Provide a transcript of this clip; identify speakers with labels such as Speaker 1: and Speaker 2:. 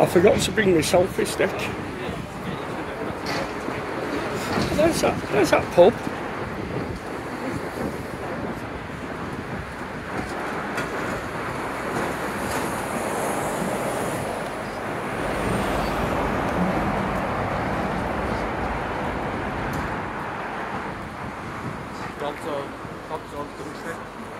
Speaker 1: I forgot to bring my selfie stick. There's that, there's that pub.
Speaker 2: Doktor, Doktor, Doktor.